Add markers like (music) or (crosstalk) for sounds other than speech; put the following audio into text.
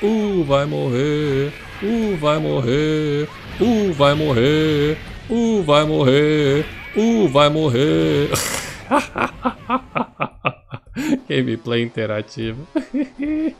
Uh, vai morrer. Uh, vai morrer. Uh, vai morrer. Uh, vai morrer. Uh, vai morrer. (laughs) Gameplay interativo. (laughs)